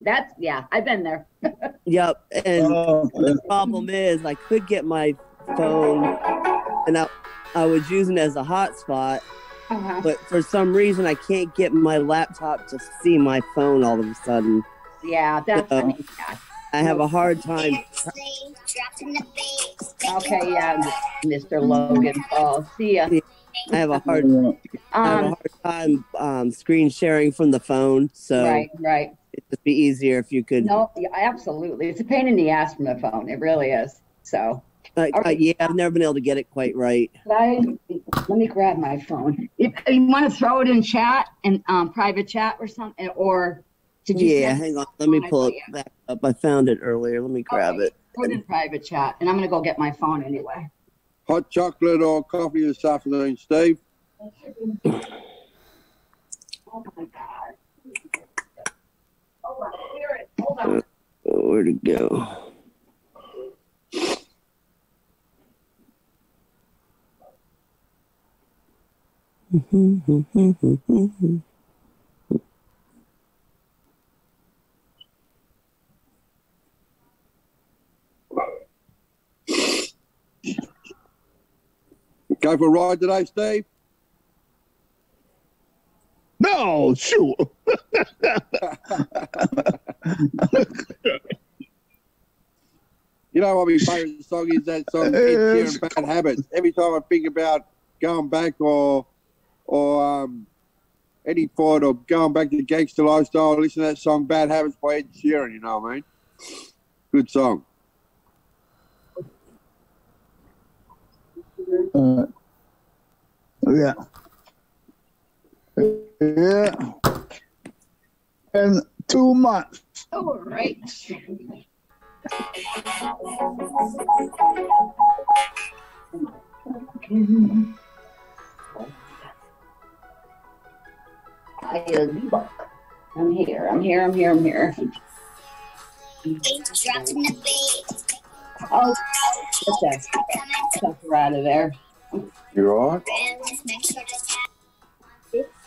That's yeah, I've been there. Yep. And Oh, the problem is, I could get my phone, and I, I was using it as a hotspot, Uh-huh. but for some reason, I can't get my laptop to see my phone all of a sudden. Yeah, that's I Uh, mean, yeah. I have a hard time. Okay, yeah, Mr. Logan Paul. See ya. I have a hard, I have a Um, hard time um, screen sharing from the phone. So right, right. It'd just be easier if you could. No, yeah, absolutely. It's a pain in the ass from the phone. It really is. So, Uh, all uh, yeah, I've never been able to get it quite right. I, let me grab my phone. If you want to throw it in chat and um, private chat or something, or did you? Yeah, hang on. Let me pull it it. back up. I found it earlier. Let me grab Okay, it. Put it in private chat, and I'm gonna go get my phone anyway. Hot chocolate or coffee this afternoon, Steve? Oh my God. Hold on, here it, hold on. Oh, where'd go? Go for a ride today, Steve? No, sure. You know what my favourite song is? That song, Ed Sheeran, Bad Habits. Every time I think about going back or or um, any point or going back to the gangster lifestyle, I listen to that song, Bad Habits by Ed Sheeran, you know what I mean? Good song. Uh, yeah. Yeah. In two months. All right. I look. I'm here. I'm here. I'm here. I'm here. Oh, get that sucker out of there. You all right?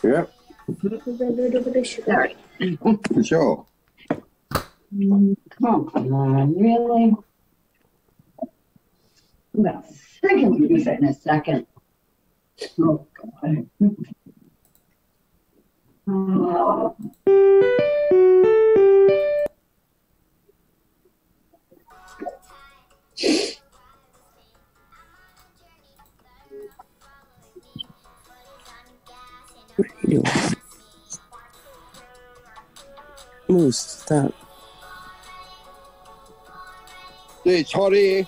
Yeah, All right. for sure. Mm-hmm. Come on, really? I'm gonna freaking use it in a second. Oh, God. What are you doing? Move, stop. It's hot here.